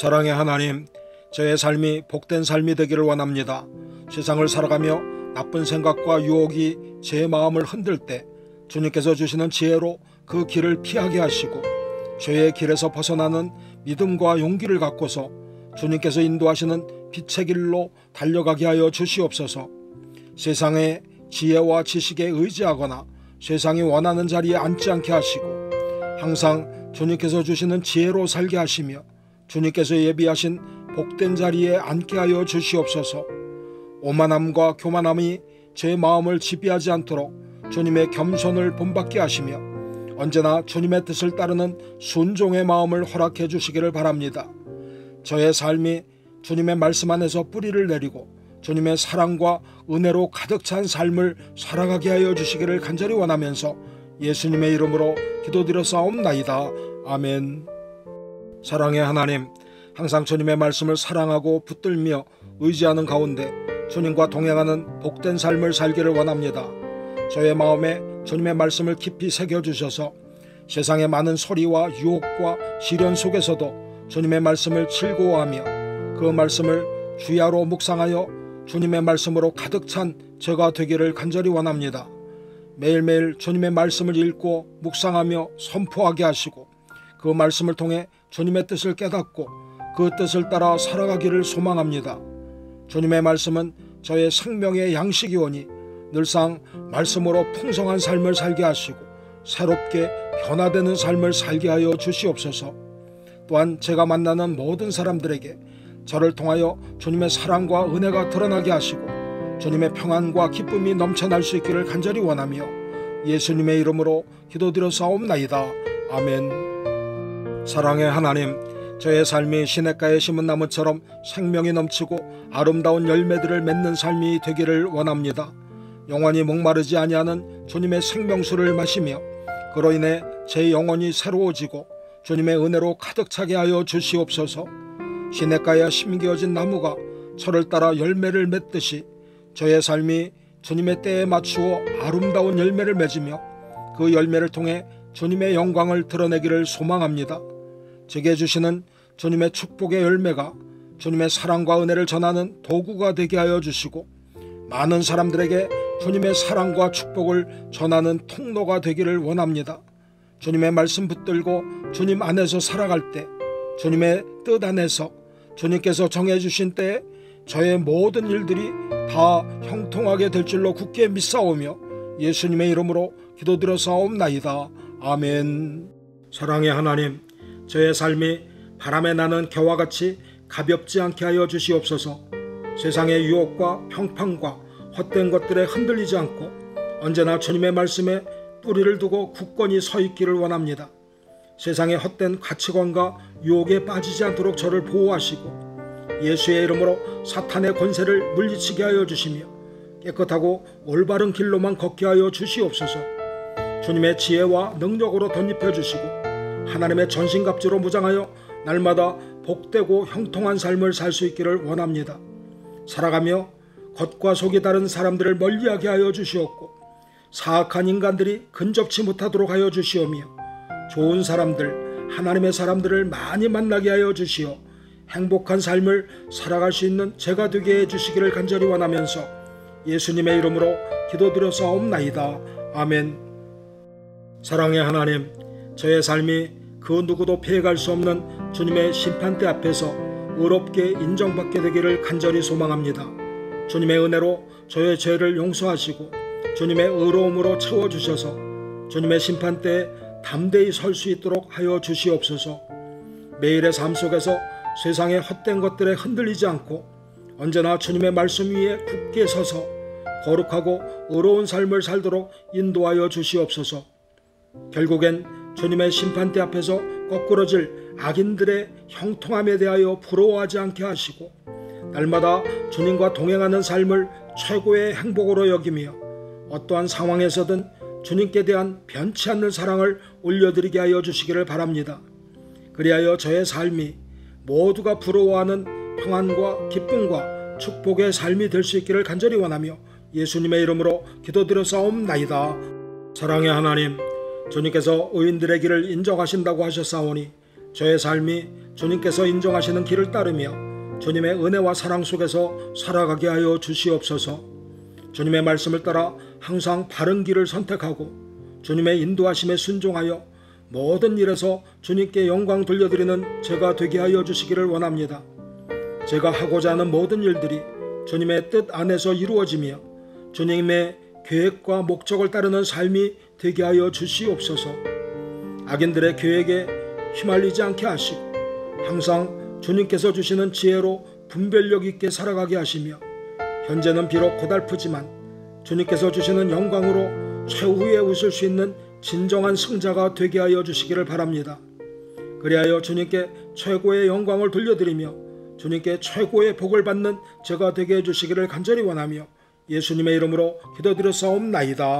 사랑의 하나님, 저의 삶이 복된 삶이 되기를 원합니다. 세상을 살아가며 나쁜 생각과 유혹이 제 마음을 흔들 때 주님께서 주시는 지혜로 그 길을 피하게 하시고 죄의 길에서 벗어나는 믿음과 용기를 갖고서 주님께서 인도하시는 빛의 길로 달려가게 하여 주시옵소서. 세상의 지혜와 지식에 의지하거나 세상이 원하는 자리에 앉지 않게 하시고 항상 주님께서 주시는 지혜로 살게 하시며 주님께서 예비하신 복된 자리에 앉게 하여 주시옵소서. 오만함과 교만함이 제 마음을 지배하지 않도록 주님의 겸손을 본받게 하시며 언제나 주님의 뜻을 따르는 순종의 마음을 허락해 주시기를 바랍니다. 저의 삶이 주님의 말씀 안에서 뿌리를 내리고 주님의 사랑과 은혜로 가득 찬 삶을 살아가게 하여 주시기를 간절히 원하면서 예수님의 이름으로 기도드려 싸움나이다. 아멘. 사랑의 하나님, 항상 주님의 말씀을 사랑하고 붙들며 의지하는 가운데 주님과 동행하는 복된 삶을 살기를 원합니다. 저의 마음에 주님의 말씀을 깊이 새겨주셔서 세상의 많은 소리와 유혹과 시련 속에서도 주님의 말씀을 즐거워하며 그 말씀을 주야로 묵상하여 주님의 말씀으로 가득 찬 제가 되기를 간절히 원합니다. 매일매일 주님의 말씀을 읽고 묵상하며 선포하게 하시고 그 말씀을 통해 주님의 뜻을 깨닫고 그 뜻을 따라 살아가기를 소망합니다. 주님의 말씀은 저의 생명의 양식이 오니 늘상 말씀으로 풍성한 삶을 살게 하시고 새롭게 변화되는 삶을 살게 하여 주시옵소서. 또한 제가 만나는 모든 사람들에게 저를 통하여 주님의 사랑과 은혜가 드러나게 하시고 주님의 평안과 기쁨이 넘쳐날 수 있기를 간절히 원하며 예수님의 이름으로 기도드려 싸움나이다. 아멘. 사랑의 하나님, 저의 삶이 시냇가에 심은 나무처럼 생명이 넘치고 아름다운 열매들을 맺는 삶이 되기를 원합니다. 영원히 목마르지 아니하는 주님의 생명수를 마시며 그로 인해 제 영혼이 새로워지고 주님의 은혜로 가득 차게 하여 주시옵소서. 시냇가에 심겨진 나무가 철을 따라 열매를 맺듯이 저의 삶이 주님의 때에 맞추어 아름다운 열매를 맺으며 그 열매를 통해 주님의 영광을 드러내기를 소망합니다. 제게 주시는 주님의 축복의 열매가 주님의 사랑과 은혜를 전하는 도구가 되게 하여 주시고 많은 사람들에게 주님의 사랑과 축복을 전하는 통로가 되기를 원합니다. 주님의 말씀 붙들고 주님 안에서 살아갈 때 주님의 뜻 안에서 주님께서 정해주신 때에 저의 모든 일들이 다 형통하게 될 줄로 굳게 믿사오며 예수님의 이름으로 기도드려 사옵나이다. 아멘. 사랑의 하나님, 저의 삶이 바람에 나는 겨와 같이 가볍지 않게 하여 주시옵소서. 세상의 유혹과 평판과 헛된 것들에 흔들리지 않고 언제나 주님의 말씀에 뿌리를 두고 굳건히 서 있기를 원합니다. 세상의 헛된 가치관과 유혹에 빠지지 않도록 저를 보호하시고 예수의 이름으로 사탄의 권세를 물리치게 하여 주시며 깨끗하고 올바른 길로만 걷게 하여 주시옵소서. 주님의 지혜와 능력으로 덧입혀 주시고 하나님의 전신갑주로 무장하여 날마다 복되고 형통한 삶을 살 수 있기를 원합니다. 살아가며 겉과 속이 다른 사람들을 멀리하게 하여 주시옵고 사악한 인간들이 근접치 못하도록 하여 주시오며 좋은 사람들 하나님의 사람들을 많이 만나게 하여 주시어 행복한 삶을 살아갈 수 있는 제가 되게 해 주시기를 간절히 원하면서 예수님의 이름으로 기도드려 사옵나이다. 아멘. 사랑의 하나님, 저의 삶이 그 누구도 피해갈 수 없는 주님의 심판대 앞에서 의롭게 인정받게 되기를 간절히 소망합니다. 주님의 은혜로 저의 죄를 용서하시고 주님의 의로움으로 채워주셔서 주님의 심판대에 담대히 설 수 있도록 하여 주시옵소서. 매일의 삶 속에서 세상의 헛된 것들에 흔들리지 않고 언제나 주님의 말씀 위에 굳게 서서 거룩하고 의로운 삶을 살도록 인도하여 주시옵소서. 결국엔 주님의 심판대 앞에서 거꾸러질 악인들의 형통함에 대하여 부러워하지 않게 하시고 날마다 주님과 동행하는 삶을 최고의 행복으로 여기며 어떠한 상황에서든 주님께 대한 변치 않는 사랑을 올려드리게 하여 주시기를 바랍니다. 그리하여 저의 삶이 모두가 부러워하는 평안과 기쁨과 축복의 삶이 될 수 있기를 간절히 원하며 예수님의 이름으로 기도드려 싸움나이다. 사랑의 하나님, 주님께서 의인들의 길을 인정하신다고 하셨사오니 저의 삶이 주님께서 인정하시는 길을 따르며 주님의 은혜와 사랑 속에서 살아가게 하여 주시옵소서. 주님의 말씀을 따라 항상 바른 길을 선택하고 주님의 인도하심에 순종하여 모든 일에서 주님께 영광 돌려드리는 제가 되게 하여 주시기를 원합니다. 제가 하고자 하는 모든 일들이 주님의 뜻 안에서 이루어지며 주님의 계획과 목적을 따르는 삶이 되게 하여 주시옵소서. 악인들의 계획에 휘말리지 않게 하시고 항상 주님께서 주시는 지혜로 분별력 있게 살아가게 하시며 현재는 비록 고달프지만 주님께서 주시는 영광으로 최후에 웃을 수 있는 진정한 승자가 되게 하여 주시기를 바랍니다. 그리하여 주님께 최고의 영광을 돌려드리며 주님께 최고의 복을 받는 제가 되게 해주시기를 간절히 원하며 예수님의 이름으로 기도드렸사옵나이다.